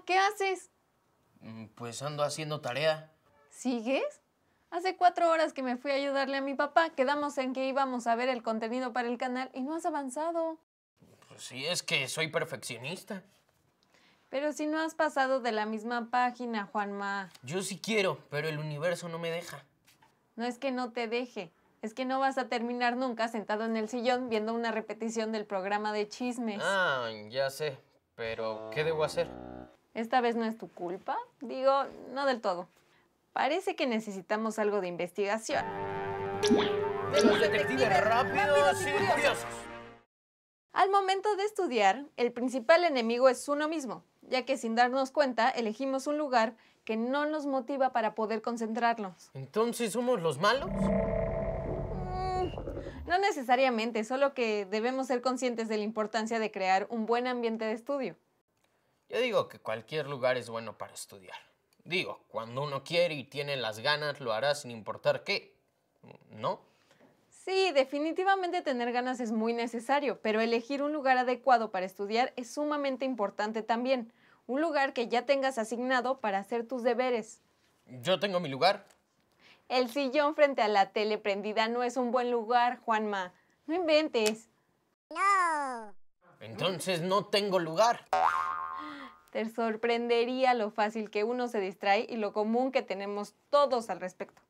¿Qué haces? Mm, Pues ando haciendo tarea. ¿Sigues? Hace cuatro horas que me fui a ayudarle a mi papá. Quedamos en que íbamos a ver el contenido para el canal y no has avanzado. Pues sí, es que soy perfeccionista. Pero si no has pasado de la misma página, Juanma. Yo sí quiero, pero el universo no me deja. No es que no te deje, es que no vas a terminar nunca sentado en el sillón viendo una repetición del programa de chismes. Ah, ya sé. Pero, ¿qué debo hacer? Esta vez no es tu culpa. Digo, no del todo. Parece que necesitamos algo de investigación. De los detectives rápidos y furiosos. Al momento de estudiar, el principal enemigo es uno mismo, ya que sin darnos cuenta elegimos un lugar que no nos motiva para poder concentrarnos. ¿Entonces somos los malos? Mm, no necesariamente, solo que debemos ser conscientes de la importancia de crear un buen ambiente de estudio. Yo digo que cualquier lugar es bueno para estudiar. Digo, cuando uno quiere y tiene las ganas, lo hará sin importar qué. ¿No? Sí, definitivamente tener ganas es muy necesario, pero elegir un lugar adecuado para estudiar es sumamente importante también. Un lugar que ya tengas asignado para hacer tus deberes. Yo tengo mi lugar. El sillón frente a la tele prendida no es un buen lugar, Juanma. No inventes. Entonces no tengo lugar. Te sorprendería lo fácil que uno se distrae y lo común que tenemos todos al respecto.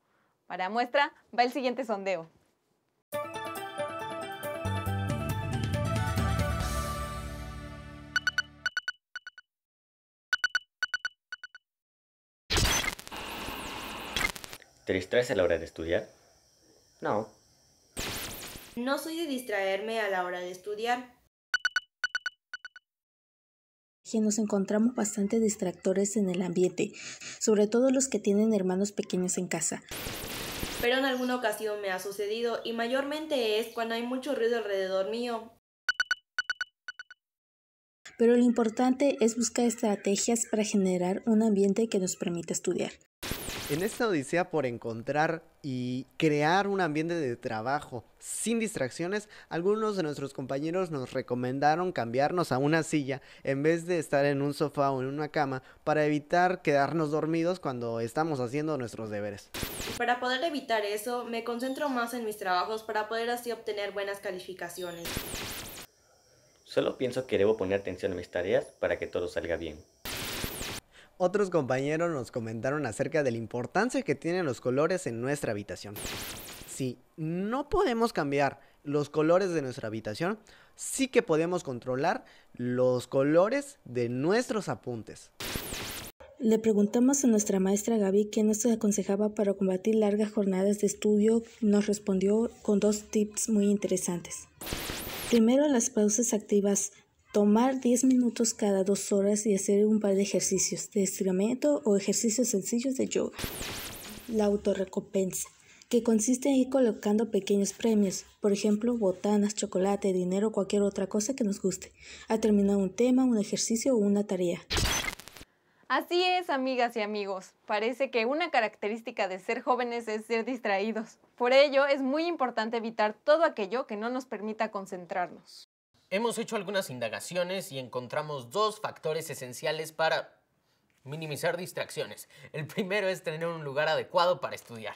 Para muestra, va el siguiente sondeo. ¿Te distraes a la hora de estudiar? No. No soy de distraerme a la hora de estudiar. Que nos encontramos bastante distractores en el ambiente, sobre todo los que tienen hermanos pequeños en casa. Pero en alguna ocasión me ha sucedido y mayormente es cuando hay mucho ruido alrededor mío. Pero lo importante es buscar estrategias para generar un ambiente que nos permita estudiar. En esta odisea por encontrar y crear un ambiente de trabajo sin distracciones, algunos de nuestros compañeros nos recomendaron cambiarnos a una silla en vez de estar en un sofá o en una cama para evitar quedarnos dormidos cuando estamos haciendo nuestros deberes. Para poder evitar eso, me concentro más en mis trabajos para poder así obtener buenas calificaciones. Solo pienso que debo poner atención a mis tareas para que todo salga bien. Otros compañeros nos comentaron acerca de la importancia que tienen los colores en nuestra habitación. Si no podemos cambiar los colores de nuestra habitación, sí que podemos controlar los colores de nuestros apuntes. Le preguntamos a nuestra maestra Gaby qué nos aconsejaba para combatir largas jornadas de estudio. Nos respondió con dos tips muy interesantes. Primero, las pausas activas Tomar 10 minutos cada dos horas y hacer un par de ejercicios de estiramiento o ejercicios sencillos de yoga. La autorrecompensa, que consiste en ir colocando pequeños premios, por ejemplo, botanas, chocolate, dinero o cualquier otra cosa que nos guste, al terminar un tema, un ejercicio o una tarea. Así es, amigas y amigos. Parece que una característica de ser jóvenes es ser distraídos. Por ello, es muy importante evitar todo aquello que no nos permita concentrarnos. Hemos hecho algunas indagaciones y encontramos dos factores esenciales para minimizar distracciones. El primero es tener un lugar adecuado para estudiar.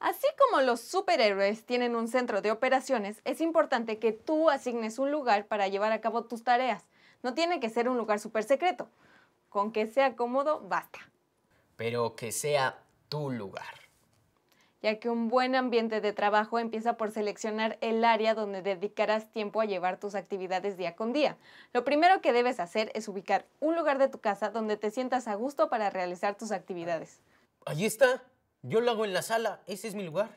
Así como los superhéroes tienen un centro de operaciones, es importante que tú asignes un lugar para llevar a cabo tus tareas. No tiene que ser un lugar súper secreto. Con que sea cómodo, basta. Pero que sea tu lugar. Ya que un buen ambiente de trabajo empieza por seleccionar el área donde dedicarás tiempo a llevar tus actividades día con día. Lo primero que debes hacer es ubicar un lugar de tu casa donde te sientas a gusto para realizar tus actividades. Ahí está. Yo lo hago en la sala. Ese es mi lugar.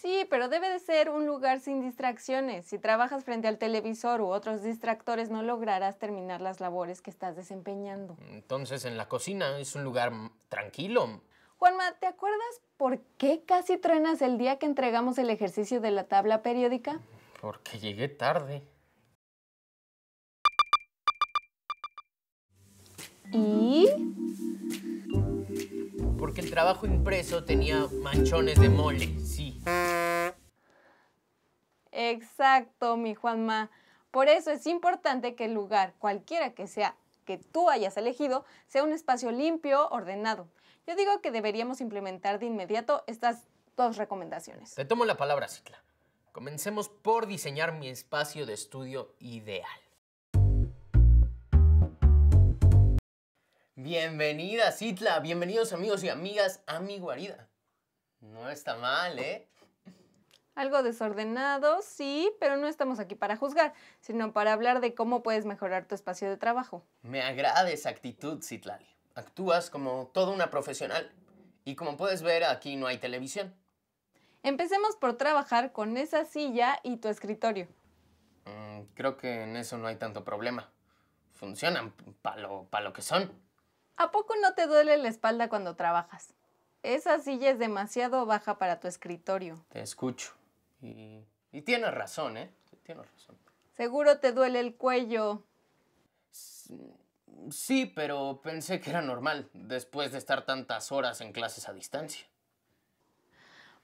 Sí, pero debe de ser un lugar sin distracciones. Si trabajas frente al televisor u otros distractores, no lograrás terminar las labores que estás desempeñando. Entonces en la cocina es un lugar tranquilo. Juanma, ¿te acuerdas por qué casi truenas el día que entregamos el ejercicio de la tabla periódica? Porque llegué tarde. ¿Y? Porque el trabajo impreso tenía manchones de mole, sí. Exacto, mi Juanma. Por eso es importante que el lugar, cualquiera que sea que tú hayas elegido, sea un espacio limpio, ordenado. Yo digo que deberíamos implementar de inmediato estas dos recomendaciones. Te tomo la palabra, Citla. Comencemos por diseñar mi espacio de estudio ideal. Bienvenida, Citla. Bienvenidos amigos y amigas a mi guarida. No está mal, ¿eh? Algo desordenado, sí, pero no estamos aquí para juzgar, sino para hablar de cómo puedes mejorar tu espacio de trabajo. Me agrada esa actitud, Citlali. Actúas como toda una profesional. Y como puedes ver, aquí no hay televisión. Empecemos por trabajar con esa silla y tu escritorio. Mm, creo que en eso no hay tanto problema. Funcionan para lo, pa lo que son. ¿A poco no te duele la espalda cuando trabajas? Esa silla es demasiado baja para tu escritorio. Te escucho. Y, y tienes razón, ¿eh? Tienes razón. Seguro te duele el cuello. Sí, pero pensé que era normal después de estar tantas horas en clases a distancia.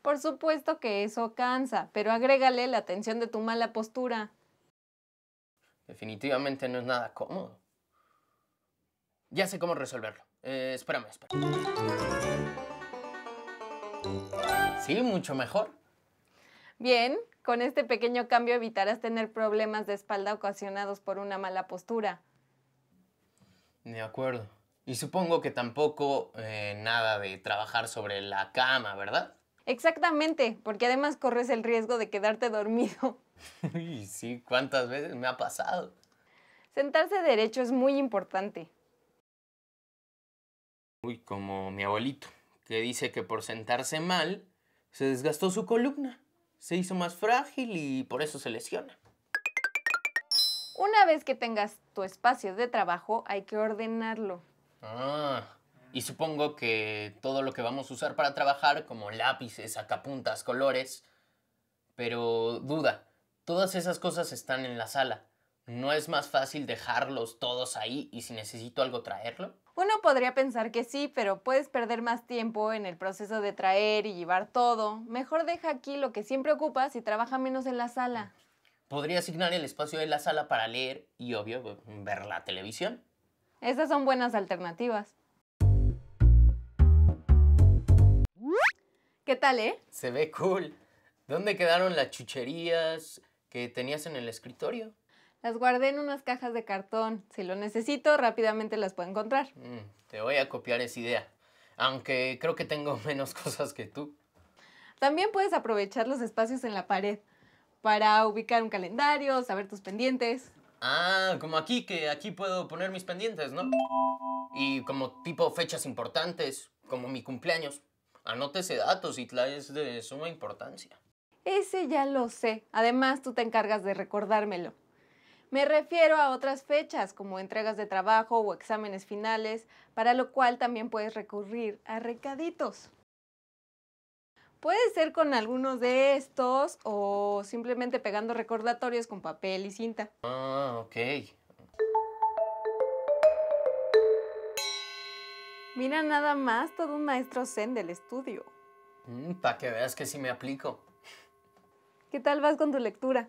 Por supuesto que eso cansa, pero agrégale la tensión de tu mala postura. Definitivamente no es nada cómodo. Ya sé cómo resolverlo. Eh, espérame, espérame. Sí, mucho mejor. Bien, con este pequeño cambio evitarás tener problemas de espalda ocasionados por una mala postura. De acuerdo. Y supongo que tampoco eh, nada de trabajar sobre la cama, ¿verdad? Exactamente, porque además corres el riesgo de quedarte dormido. Uy, sí, ¿cuántas veces me ha pasado? Sentarse derecho es muy importante. Uy, como mi abuelito, que dice que por sentarse mal se desgastó su columna, se hizo más frágil y por eso se lesiona. Una vez que tengas tu espacio de trabajo, hay que ordenarlo. Ah, y supongo que todo lo que vamos a usar para trabajar, como lápices, sacapuntas, colores. Pero duda, todas esas cosas están en la sala. ¿No es más fácil dejarlos todos ahí y si necesito algo traerlo? Uno podría pensar que sí, pero puedes perder más tiempo en el proceso de traer y llevar todo. Mejor deja aquí lo que siempre ocupas y trabaja menos en la sala. Podría asignar el espacio de la sala para leer y, obvio, ver la televisión. Esas son buenas alternativas. ¿Qué tal, eh? Se ve cool. ¿Dónde quedaron las chucherías que tenías en el escritorio? Las guardé en unas cajas de cartón. Si lo necesito, rápidamente las puedo encontrar. Mm, te voy a copiar esa idea. Aunque creo que tengo menos cosas que tú. También puedes aprovechar los espacios en la pared para ubicar un calendario, saber tus pendientes. Ah, como aquí, que aquí puedo poner mis pendientes, ¿no? Y como tipo fechas importantes, como mi cumpleaños. Anote ese dato, Citla, es de suma importancia. Ese ya lo sé. Además, tú te encargas de recordármelo. Me refiero a otras fechas, como entregas de trabajo o exámenes finales, para lo cual también puedes recurrir a recaditos. Puede ser con algunos de estos o simplemente pegando recordatorios con papel y cinta. Ah, ok. Mira nada más todo un maestro zen del estudio. Para que veas que sí me aplico. ¿Qué tal vas con tu lectura?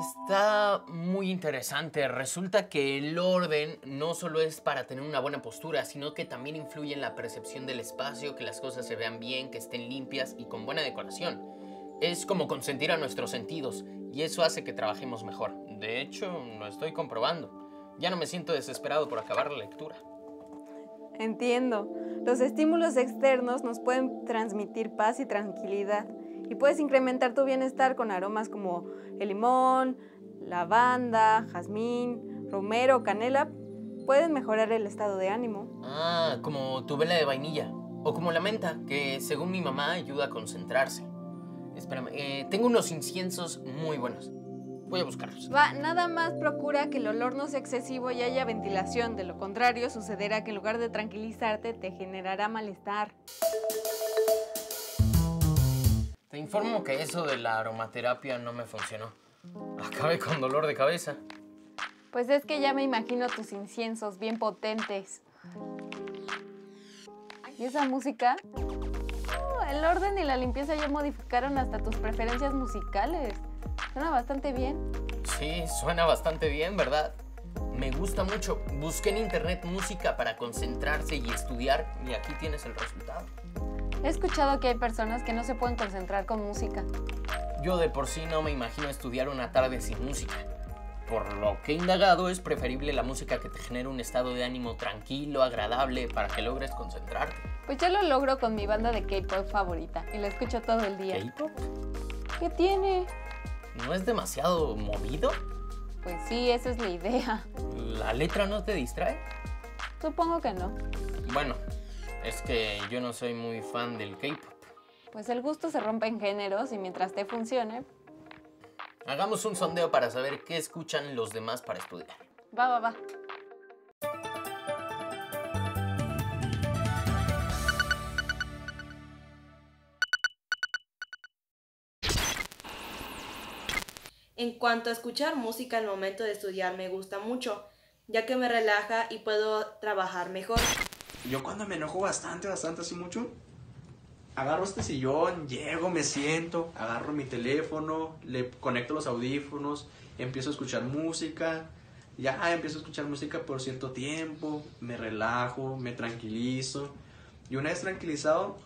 Está muy interesante. Resulta que el orden no solo es para tener una buena postura, sino que también influye en la percepción del espacio, que las cosas se vean bien, que estén limpias y con buena decoración. Es como consentir a nuestros sentidos y eso hace que trabajemos mejor. De hecho, lo estoy comprobando. Ya no me siento desesperado por acabar la lectura. Entiendo. Los estímulos externos nos pueden transmitir paz y tranquilidad y puedes incrementar tu bienestar con aromas como el limón, lavanda, jazmín, romero, canela. Pueden mejorar el estado de ánimo. Ah, como tu vela de vainilla. O como la menta, que según mi mamá ayuda a concentrarse. Espérame, eh, tengo unos inciensos muy buenos. Voy a buscarlos. Va, nada más procura que el olor no sea excesivo y haya ventilación. De lo contrario, sucederá que en lugar de tranquilizarte, te generará malestar. Te informo que eso de la aromaterapia no me funcionó. Acabé con dolor de cabeza. Pues es que ya me imagino tus inciensos bien potentes. ¿Y esa música? Oh, el orden y la limpieza ya modificaron hasta tus preferencias musicales. Suena bastante bien. Sí, suena bastante bien, ¿verdad? Me gusta mucho. Busqué en internet música para concentrarse y estudiar y aquí tienes el resultado. He escuchado que hay personas que no se pueden concentrar con música. Yo de por sí no me imagino estudiar una tarde sin música. Por lo que he indagado es preferible la música que te genere un estado de ánimo tranquilo, agradable, para que logres concentrarte. Pues yo lo logro con mi banda de K-pop favorita y la escucho todo el día. ¿K-pop? ¿Qué tiene? ¿No es demasiado movido? Pues sí, esa es la idea. ¿La letra no te distrae? Supongo que no. Bueno, es que yo no soy muy fan del K-pop. Pues el gusto se rompe en géneros y mientras te funcione, Hagamos un sondeo para saber qué escuchan los demás para estudiar. va, va, va. En cuanto a escuchar música al momento de estudiar me gusta mucho, ya que me relaja y puedo trabajar mejor. Yo cuando me enojo bastante, bastante así mucho, agarro este sillón, llego, me siento, agarro mi teléfono, le conecto los audífonos, empiezo a escuchar música, ya empiezo a escuchar música por cierto tiempo, me relajo, me tranquilizo y una vez tranquilizado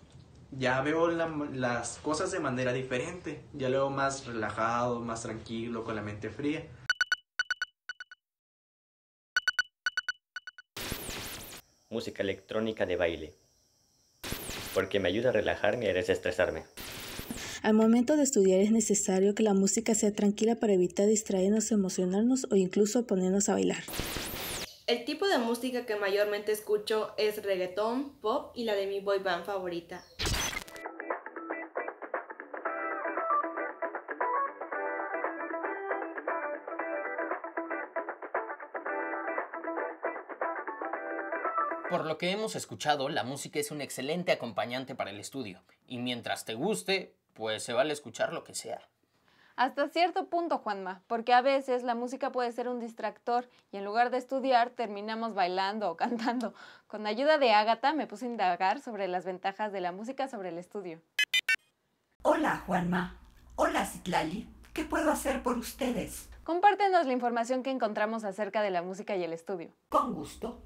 ya veo la- las cosas de manera diferente, ya lo veo más relajado, más tranquilo, con la mente fría. Música electrónica de baile. Porque me ayuda a relajarme y a desestresarme. Al momento de estudiar es necesario que la música sea tranquila para evitar distraernos, emocionarnos o incluso ponernos a bailar. El tipo de música que mayormente escucho es reggaetón, pop y la de mi boy band favorita. Por lo que hemos escuchado, la música es un excelente acompañante para el estudio. Y mientras te guste, pues se vale escuchar lo que sea. Hasta cierto punto, Juanma, porque a veces la música puede ser un distractor y en lugar de estudiar terminamos bailando o cantando. Con ayuda de Ágata me puse a indagar sobre las ventajas de la música sobre el estudio. Hola, Juanma. Hola, Citlali. ¿Qué puedo hacer por ustedes? Compártenos la información que encontramos acerca de la música y el estudio. Con gusto.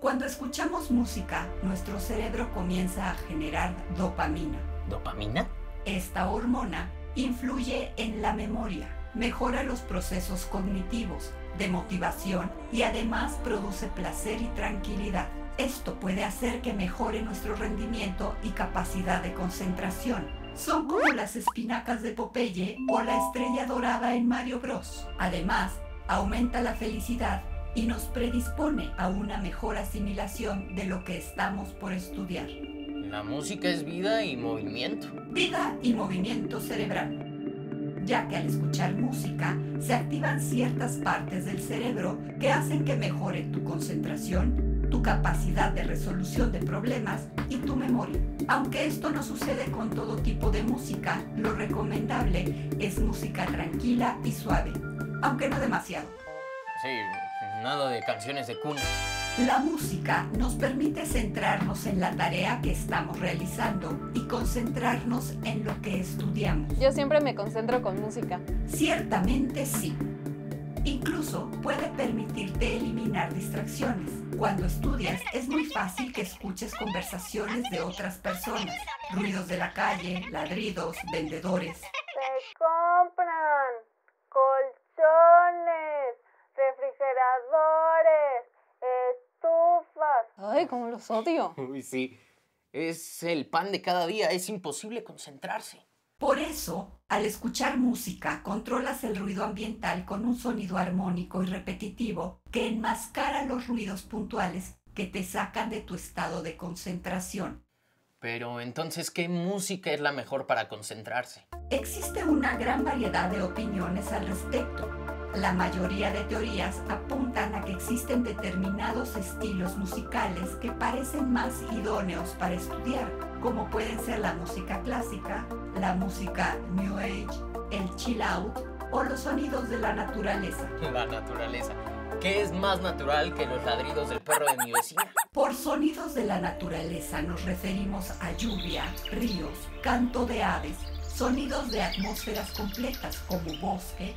Cuando escuchamos música, nuestro cerebro comienza a generar dopamina. ¿Dopamina? Esta hormona influye en la memoria, mejora los procesos cognitivos, de motivación y además produce placer y tranquilidad. Esto puede hacer que mejore nuestro rendimiento y capacidad de concentración. Son como las espinacas de Popeye o la estrella dorada en Mario Bros. Además, aumenta la felicidad y nos predispone a una mejor asimilación de lo que estamos por estudiar. La música es vida y movimiento. Vida y movimiento cerebral. Ya que al escuchar música se activan ciertas partes del cerebro que hacen que mejore tu concentración, tu capacidad de resolución de problemas y tu memoria. Aunque esto no sucede con todo tipo de música, lo recomendable es música tranquila y suave, aunque no demasiado. Sí, nada de canciones de cuna. La música nos permite centrarnos en la tarea que estamos realizando y concentrarnos en lo que estudiamos. Yo siempre me concentro con música. Ciertamente sí. Incluso puede permitirte eliminar distracciones. Cuando estudias es muy fácil que escuches conversaciones de otras personas, ruidos de la calle, ladridos, vendedores. Ay, cómo los odio. Uy, sí. Es el pan de cada día. Es imposible concentrarse. Por eso, al escuchar música, controlas el ruido ambiental con un sonido armónico y repetitivo que enmascara los ruidos puntuales que te sacan de tu estado de concentración. Pero entonces, ¿qué música es la mejor para concentrarse? Existe una gran variedad de opiniones al respecto. La mayoría de teorías apuntan a que existen determinados estilos musicales que parecen más idóneos para estudiar, como pueden ser la música clásica, la música New Age, el chill out o los sonidos de la naturaleza. La naturaleza. ¿Qué es más natural que los ladridos del perro de mi vecina? Por sonidos de la naturaleza nos referimos a lluvia, ríos, canto de aves, sonidos de atmósferas completas como bosque,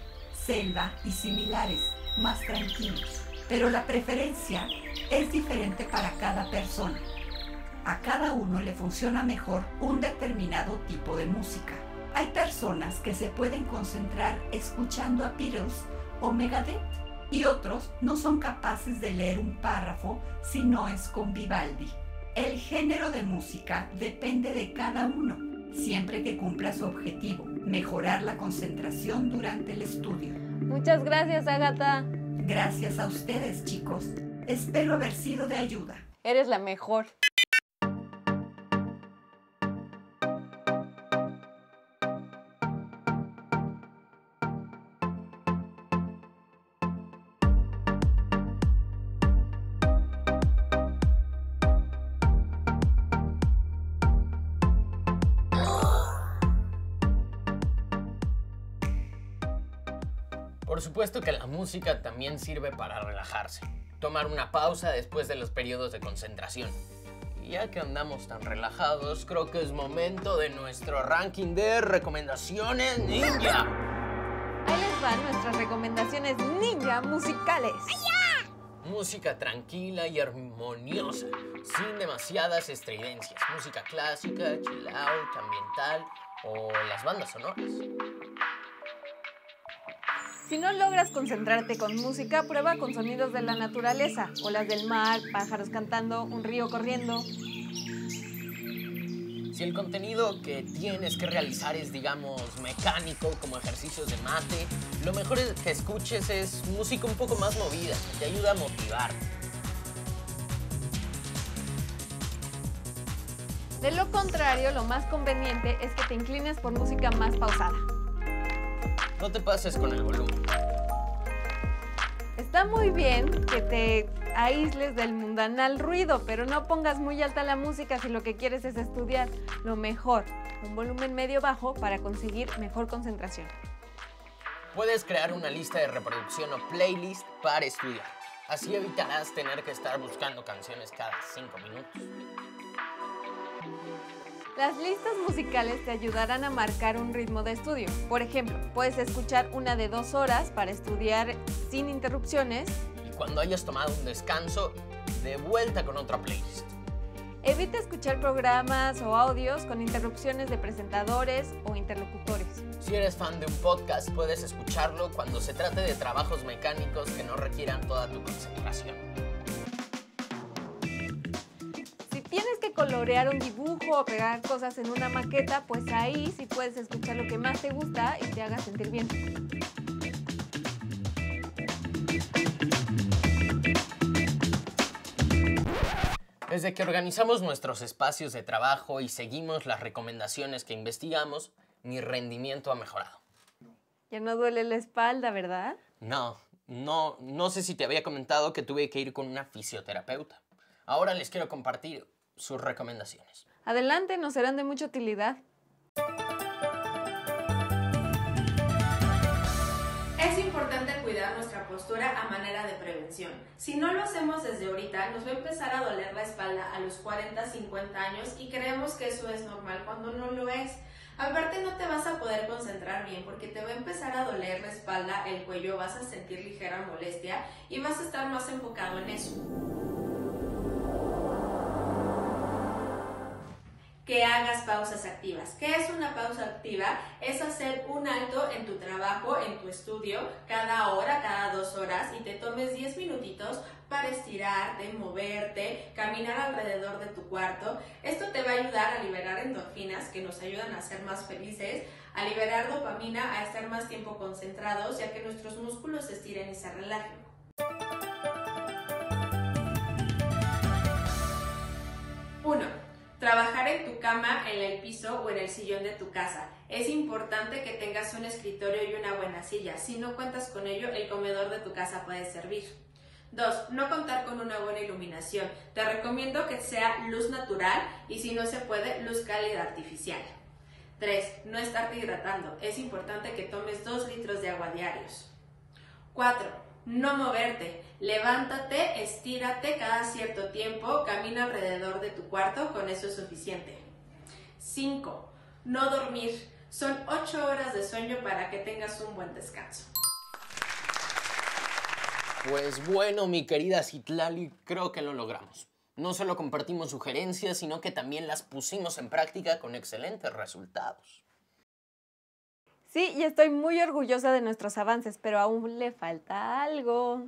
selva y similares, más tranquilos. Pero la preferencia es diferente para cada persona. A cada uno le funciona mejor un determinado tipo de música. Hay personas que se pueden concentrar escuchando a Beatles o Megadeth y otros no son capaces de leer un párrafo si no es con Vivaldi. El género de música depende de cada uno, siempre que cumpla su objetivo, mejorar la concentración durante el estudio. Muchas gracias, Agatha. Gracias a ustedes, chicos. Espero haber sido de ayuda. Eres la mejor. Por supuesto que la música también sirve para relajarse, tomar una pausa después de los periodos de concentración. Y ya que andamos tan relajados, creo que es momento de nuestro ranking de recomendaciones ninja. Ahí les van nuestras recomendaciones ninja musicales. Música tranquila y armoniosa, sin demasiadas estridencias. Música clásica, chill out, ambiental o las bandas sonoras. Si no logras concentrarte con música, prueba con sonidos de la naturaleza, olas del mar, pájaros cantando, un río corriendo. Si el contenido que tienes que realizar es, digamos, mecánico, como ejercicios de mate, lo mejor es que escuches es música un poco más movida, que te ayuda a motivar. De lo contrario, lo más conveniente es que te inclines por música más pausada. No te pases con el volumen. Está muy bien que te aísles del mundanal ruido, pero no pongas muy alta la música si lo que quieres es estudiar. Lo mejor, un volumen medio bajo para conseguir mejor concentración. Puedes crear una lista de reproducción o playlist para estudiar. Así evitarás tener que estar buscando canciones cada 5 minutos. Las listas musicales te ayudarán a marcar un ritmo de estudio. Por ejemplo, puedes escuchar una de dos horas para estudiar sin interrupciones. Y cuando hayas tomado un descanso, de vuelta con otra playlist. Evita escuchar programas o audios con interrupciones de presentadores o interlocutores. Si eres fan de un podcast, puedes escucharlo cuando se trate de trabajos mecánicos que no requieran toda tu concentración. Que colorear un dibujo o pegar cosas en una maqueta, pues ahí sí puedes escuchar lo que más te gusta y te haga sentir bien. Desde que organizamos nuestros espacios de trabajo y seguimos las recomendaciones que investigamos, mi rendimiento ha mejorado. Ya no duele la espalda, ¿verdad? No, no, no sé si te había comentado que tuve que ir con una fisioterapeuta. Ahora les quiero compartir sus recomendaciones. Adelante, nos serán de mucha utilidad. Es importante cuidar nuestra postura a manera de prevención. Si no lo hacemos desde ahorita, nos va a empezar a doler la espalda a los 40, 50 años y creemos que eso es normal cuando no lo es. Aparte no te vas a poder concentrar bien porque te va a empezar a doler la espalda, el cuello, vas a sentir ligera molestia y vas a estar más enfocado en eso. Que hagas pausas activas. ¿Qué es una pausa activa? Es hacer un alto en tu trabajo, en tu estudio, cada hora, cada dos horas y te tomes 10 minutitos para estirarte, moverte, caminar alrededor de tu cuarto. Esto te va a ayudar a liberar endorfinas que nos ayudan a ser más felices, a liberar dopamina, a estar más tiempo concentrados, ya que nuestros músculos se estiren y se relajen. Trabajar en tu cama, en el piso o en el sillón de tu casa. Es importante que tengas un escritorio y una buena silla. Si no cuentas con ello, el comedor de tu casa puede servir. 2. No contar con una buena iluminación. Te recomiendo que sea luz natural y si no se puede, luz cálida artificial. 3. No estarte hidratando. Es importante que tomes 2 litros de agua diarios. 4 no moverte. Levántate, estírate cada cierto tiempo, camina alrededor de tu cuarto, con eso es suficiente. 5. No dormir. Son 8 horas de sueño para que tengas un buen descanso. Pues bueno, mi querida Citlali, creo que lo logramos. No solo compartimos sugerencias, sino que también las pusimos en práctica con excelentes resultados. Sí, y estoy muy orgullosa de nuestros avances, pero aún le falta algo.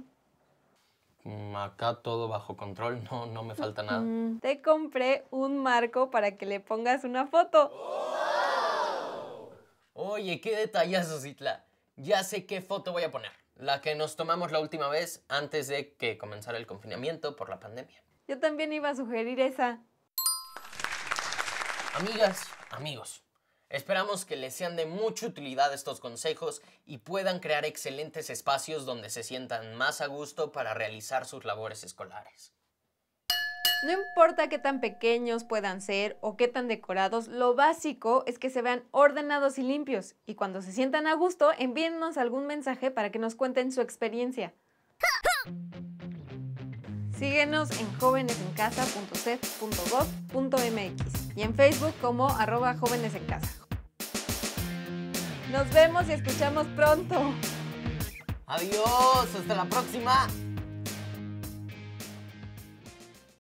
Mm, Acá todo bajo control, no, no me falta nada. Mm, Te compré un marco para que le pongas una foto. Oye, qué detallazo, Citla. Ya sé qué foto voy a poner. La que nos tomamos la última vez antes de que comenzara el confinamiento por la pandemia. Yo también iba a sugerir esa. Amigas, amigos, esperamos que les sean de mucha utilidad estos consejos y puedan crear excelentes espacios donde se sientan más a gusto para realizar sus labores escolares. No importa qué tan pequeños puedan ser o qué tan decorados, lo básico es que se vean ordenados y limpios. Y cuando se sientan a gusto, envíennos algún mensaje para que nos cuenten su experiencia. Síguenos en jóvenesencasa.cef.gov.mx y en Facebook como arroba jóvenes en casa. Nos vemos y escuchamos pronto. Adiós, hasta la próxima.